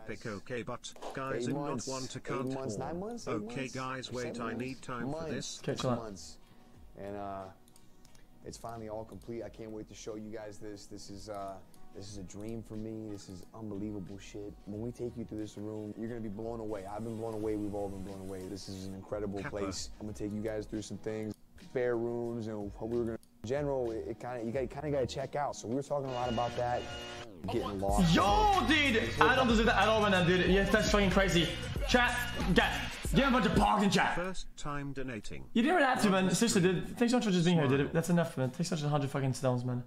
topic okay but guys Eight I'm not months, one to eight count months, nine months, eight Okay months, guys wait seven I need time for this. Months, chill months. And uh, it's finally all complete. I can't wait to show you guys this. This is uh, this is a dream for me. This is unbelievable shit. When we take you through this room, you're gonna be blown away. I've been blown away. We've all been blown away. This is an incredible Kappa. place. I'm gonna take you guys through some things, spare rooms, and what we were gonna. In general, it, it kind of you got kind of got to check out. So we were talking a lot about that. Getting lost. Yo, dude! I don't deserve that at all right now, dude. Yes, that's fucking crazy. Chat, get, get a bunch of pogs in chat. First time donating. You didn't really have to, man. Seriously, dude. Thanks so much for just being here, dude. That's enough, man. Thanks so much for 100 fucking stones, man.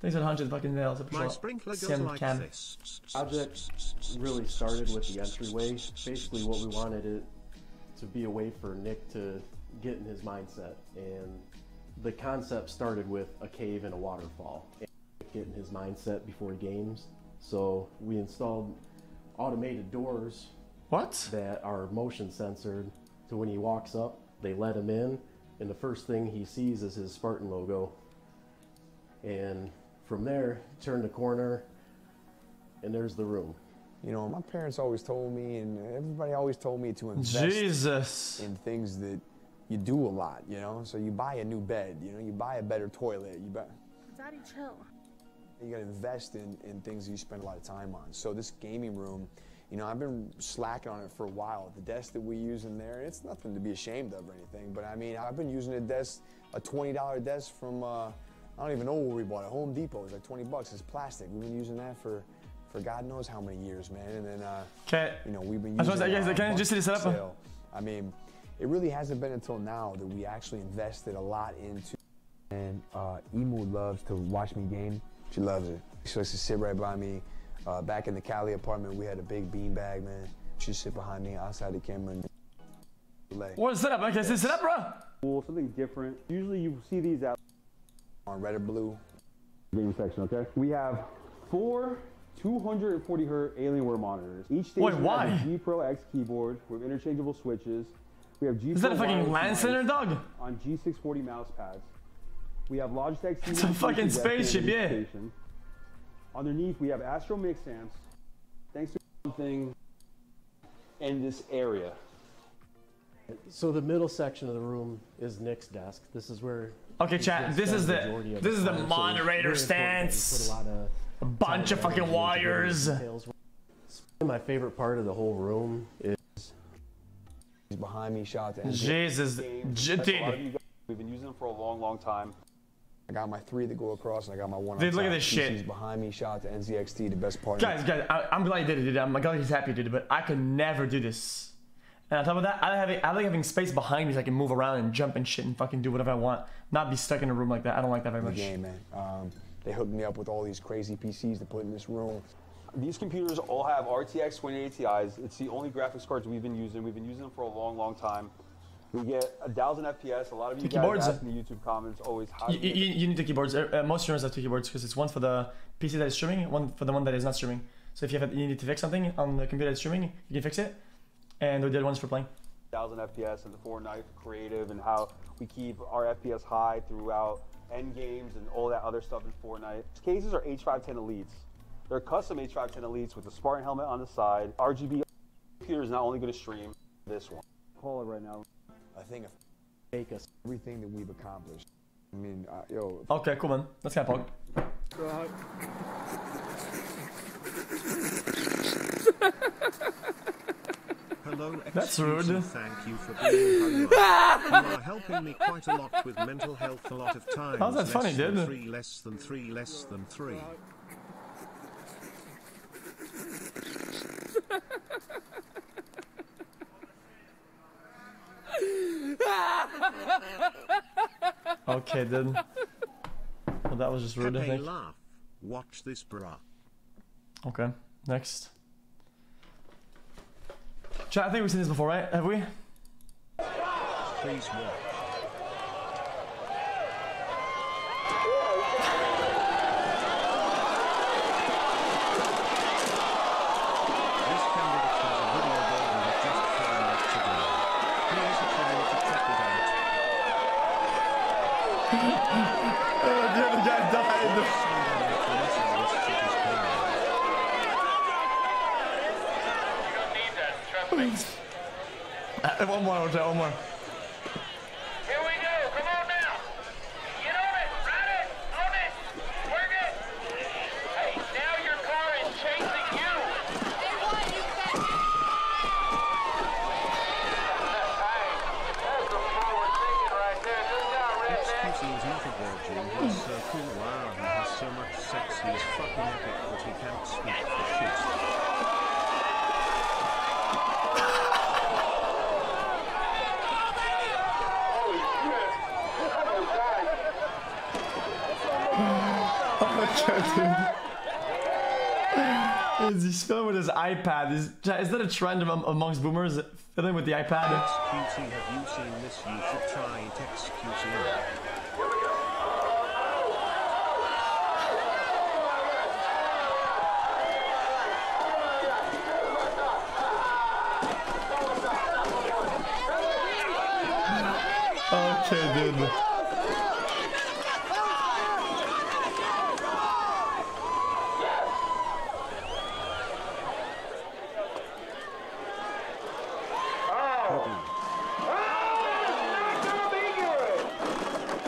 Thanks for 100 fucking nails. My sprinkler goes Sim like cam. this. project really started with the entryway. Basically, what we wanted it to be a way for Nick to get in his mindset, and the concept started with a cave and a waterfall. And get in his mindset before games, so we installed automated doors What? that are motion censored. So when he walks up, they let him in, and the first thing he sees is his Spartan logo. And from there, turn the corner, and there's the room. You know, my parents always told me, and everybody always told me to invest Jesus. in things that you do a lot. You know, so you buy a new bed. You know, you buy a better toilet. You buy. Daddy, chill. You got to invest in, in things that you spend a lot of time on. So this gaming room, you know, I've been slacking on it for a while. The desk that we use in there, it's nothing to be ashamed of or anything. But I mean, I've been using a desk, a $20 desk from, uh, I don't even know where we bought it. Home Depot. It's like 20 bucks. It's plastic. We've been using that for, for God knows how many years, man. And then, uh, Okay. you know, we've been I using. about to say, guys, uh, can I just setup? sale. I mean, it really hasn't been until now that we actually invested a lot into. And uh, Emu loves to watch me game. She loves it. She likes to sit right by me. Uh, back in the Cali apartment, we had a big bean bag, man. She'd sit behind me outside the camera and lay What is setup? Okay, is setup, bro? cool, something different. Usually you see these out on red or blue. game section, okay? We have four 240 hertz Alienware monitors. Each station Wait, why? has a G Pro X keyboard with interchangeable switches. We have G Is Pro that a fucking wireless LAN center, dog? on G640 mouse pads. We have Logitech It's a C1 fucking spaceship, yeah. station. Underneath, we have Astro Mix amps. Thanks to something in this area. So the middle section of the room is Nick's desk. This is where. Okay, he chat, this is the- majority of this is the time, so moderator very important that we stance. A lot of A bunch of fucking and energy into wires. My favorite part of the whole room is He's behind me. Shout out to Jesus. J- That's a lot of dude. We've been using them for a long, long time. I got my three that go across, and I got my one. Dude, on look at top. this shit. PC's behind me. Shout out to NZXT, the best partner. Guys, guys, I, I'm glad you did it, dude. I'm glad he's happy you did it, but I could never do this. And on top of that, I like, having, I like having space behind me so I can move around and jump and shit and fucking do whatever I want. Not be stuck in a room like that. I don't like that very the much. game, man. Um, they hooked me up with all these crazy PCs to put in this room. These computers all have RTX 2080 Ti's. It's the only graphics cards we've been using. We've been using them for a long, long time. We get a thousand FPS. A lot of you Two guys keyboards? ask in the YouTube comments always how You, you, you get you need two keyboards. Uh, uh, most streamers have two keyboards because it's one for the PC that is streaming, one for the one that is not streaming. So if you have a, you need to fix something on the computer that's streaming, you can fix it. And the other one's for playing. 1000 FPS and the Fortnite creative and how we keep our FPS high throughout end games and all that other stuff in Fortnite. These cases are H510 Elites. They're custom H510 Elites with a Spartan helmet on the side. RGB computer is not only going to stream this one. Call it right now. I think of take us. everything that we've accomplished. I mean, uh, yo, Okay, cool, man. That's kind of pog. Hello, That's rude. Thank you for being who you are. You are helping me quite a lot with mental health a lot of times. How's that less funny, dude? Three less than three less than three. Okay, dude. Well, that was just rude, I Pepe think. laugh. Watch this, bruh. Okay, next. Chat, I think we've seen this before, right? Have we? Please watch. This candidate has a video golden that just came out today. Here's a try to check it out. the other guy died. Someone make a mess of this shit is coming. Uh, one more, Jose, one more. Here we go. Come on now. Get on it. Ride it. On it. Work it. Hey, now your car is chasing you. Hey, that's some forward thinking right there. Good job, redneck. XQC is not a virgin. He's so cool. Wow, he has so much sex. He is fucking epic, but he can't speak for shit. Is he filming with his iPad? Is, is that a trend amongst boomers filming with the iPad? Have you seen this? You should try it. Okay, dude.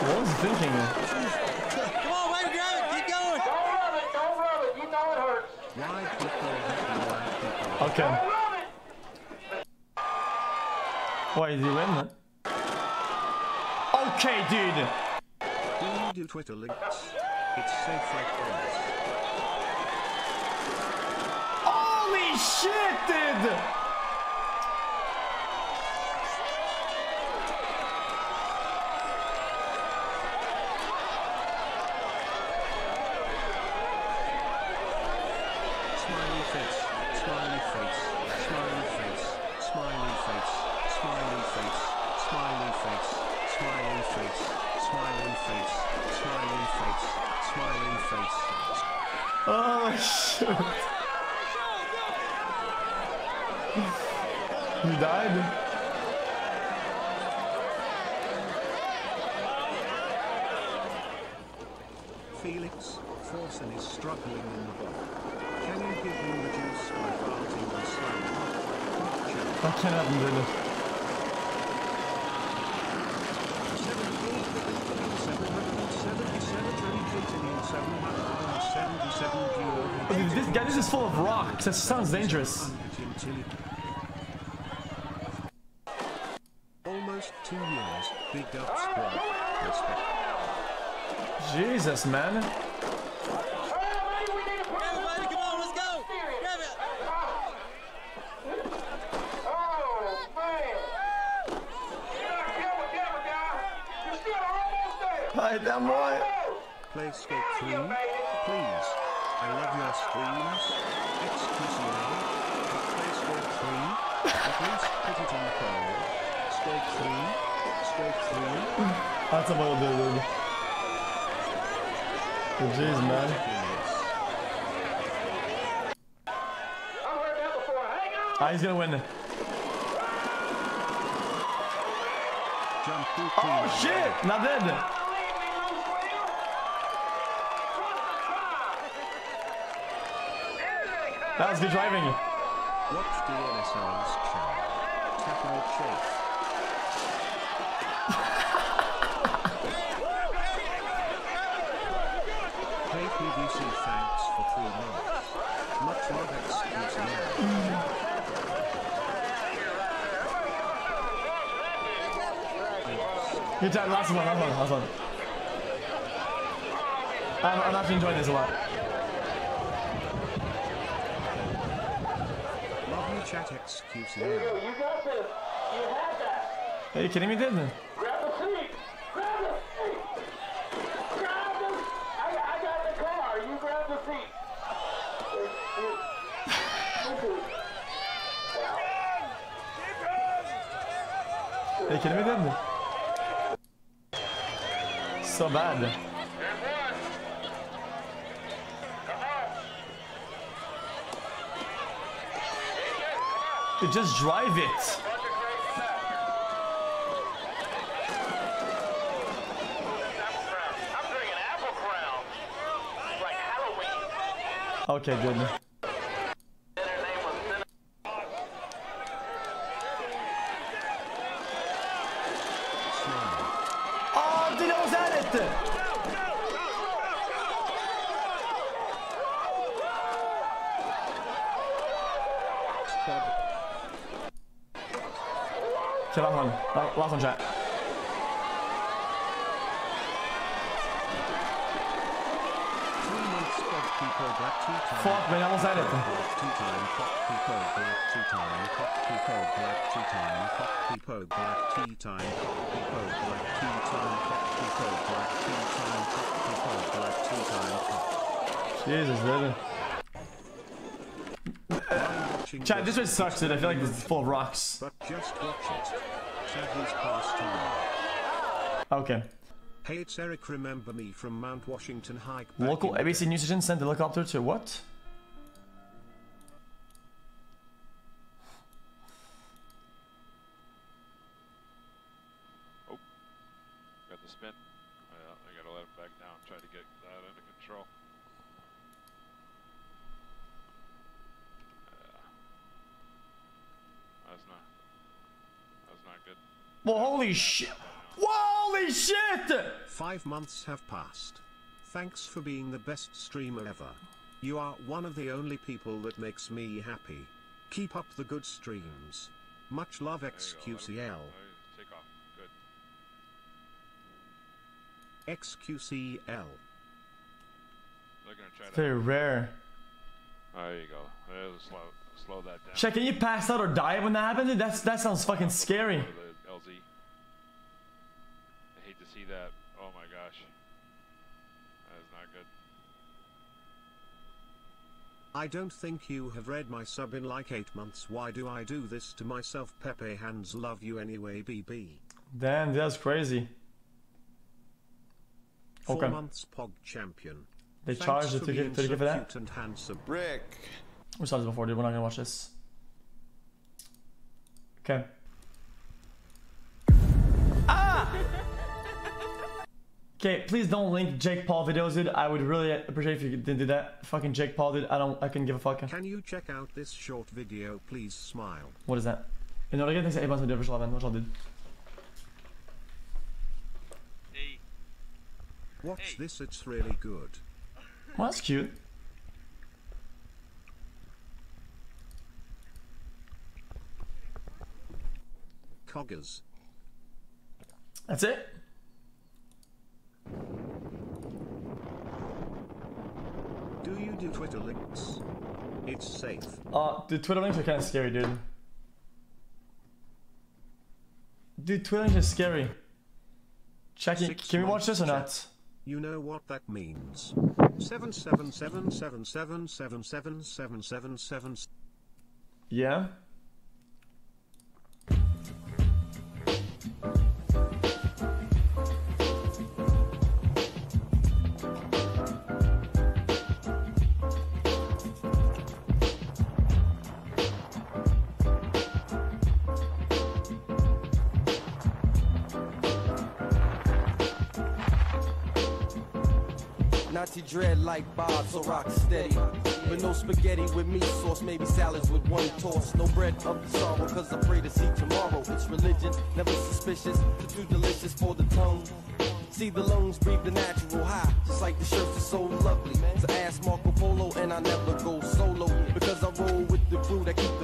What was he thinking? Come on, way to grab it. Keep going. Don't rub it. Don't rub it. You know it hurts. Why people happy? Why people? Okay. Why is he win? Okay, dude. Do you do Twitter links? It's safe like this. Holy shit, dude! Smiley face, smiley face, smiley face, smiley face, smiley face, smiley face, smiley face, smiley face, smiley face, smiley face. Oh shit. He died? Felix, Forsen is struggling in the book. Wat zijn dat niet willen? This guy, this is full of rocks. That sounds dangerous. Almost two years. Big up Jesus, man. right, damn right. Play Skate 2, please. I love your streams. Excuse me, but play Skate 3. At least put it on the phone. Skate 3, Skate 3. That's about it, dude. Well, jeez, man. Ah, he's gonna win. Oh shit! Not dead! That was good driving. Watch DNSR's channel. Chase. Play PVC thanks for three months. Much love XQCA. Good job. Last one, last one, last one. Um, I'm, I'm actually enjoying this a lot. Love you chat XQCA. You got this. You had that. Are you kidding me, dude? Grab the seat. Grab the seat. Grab the I, I got the car. You grab the seat. Are you kidding me, dude? So bad. to just drive it. Okay, good. Time. Cock Pico Black two time. Cock. Jesus, dude. Watching Chat, this this, one sucks, dude. I feel like this is full of rocks. But just watch it. Past. Okay. Hey, it's Eric. Remember me from Mount Washington Hike. Local ABC news station sent the helicopter to what? Got the spin. Yeah, I gotta let him back down. Try to get that under control. Yeah. That's not. That's not good. Well, holy shit. Holy shit! Five months have passed. Thanks for being the best streamer ever. You are one of the only people that makes me happy. Keep up the good streams. Much love There you go, let him- XQCL. there you- Take off. Good. XQCL. They're gonna try to. Very rare. There you go. Slow. Slow that down. Chat, can you pass out or die when that happens? Dude, That's, that sounds fucking scary. For LZ. I hate to see that. Oh my gosh. That is not good. I don't think you have read my sub in like 8 months. Why do I do this to myself? Pepe Hands love you anyway, BB. Damn, that's crazy. 4 Okay. months Pog champion. They Thanks charged the for ticket ticket so for that? and handsome. Rick. We saw this before, dude. We're not gonna watch this. Okay. Okay, please don't link Jake Paul videos, dude. I would really appreciate if you didn't do that. Fucking Jake Paul, dude. I don't. I couldn't give a fuck. Can you check out this short video? Please smile. What is that? You know, I get things eight months with Virtual Eleven. Watch all, dude. Watch this, it's really good. Well, that's cute. Coggers. That's it. Do you do Twitter links? It's safe. Uh, the Twitter links are kind of scary, dude. Dude, Twitter links are scary. Checking. Can we watch this or not? You know what that means. Seven seven seven seven seven seven seven seven seven seven. Yeah. Nazi dread like Bob, so rock steady. But no spaghetti with meat sauce, maybe salads with one toss. No bread of the sorrow, cause I pray to see tomorrow. It's religion, never suspicious, too delicious for the tongue. See the lungs breathe the natural high, just like the shirts are so lovely. So ask Marco Polo, and I never go solo because I roll with the crew that keep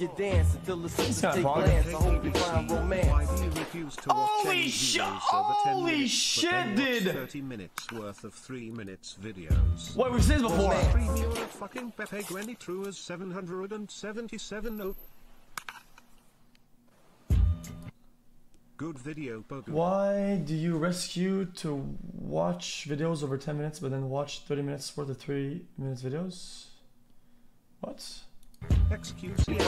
make you dance until the sisters kinda take glance. I hope you find Why romance. do you refuse to watch Holy shit- videos over 10 holy minutes, shit, but then watch dude. 30 minutes worth of 3 minutes videos. What we've seen this before. Premier of fucking Pepe Gwenny Truers 777 oh. Good video, Bogu. Why do you rescue to watch videos over 10 minutes but then watch 30 minutes worth of 3 minutes videos? What? Excuse me. Dude,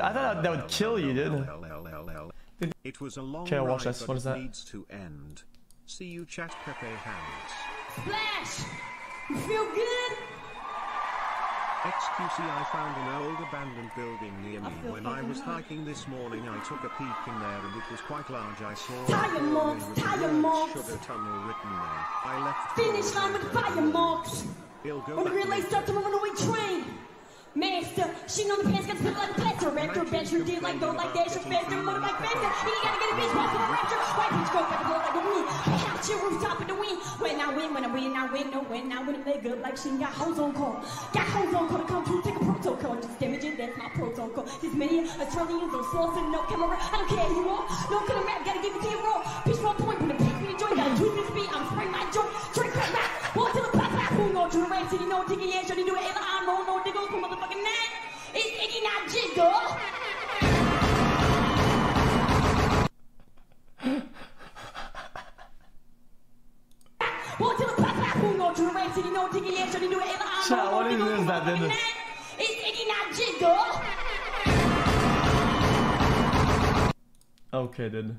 I thought that would kill you, dude. It was a long Okay, I'll watch ride, this. What is it that? needs to end. See you chat Pepe hands. Flash! You feel good? XQC I found an old abandoned building near me. When I was hiking this morning I took a peek in there and it was quite large. I saw Tire marks, building tire marks. Sugar tunnel written there. I left Finish line with fire marks. He'll go When relay starts to move on the way train. Master. She know the pants got to like a plaster. After bench, you did like go like dash, faster, motorbike faster. He gotta get a bitch, pass the rapture. White bitch go got to blow like a wind. House your rooftop in the wind. When I win, when I win, I win, no win, I win, play good like she got hoes on call. Got hoes on call to come through, take a protocol. Just damage it, that's my protocol. These many Australians on sauce and no camera. I don't care who you are. No killer rap, gotta give it to you raw. No diggy ass, shawty do it. I'm roll, no diggle, motherfucking nine. It's Iggy, not Jiggle. Walk to the pop pop. Who know to the rap city, no diggy ass, shawty do it. I'm Chat, no is diggle, this that motherfucking nine. It's Iggy, not Jiggle. Okay, dude.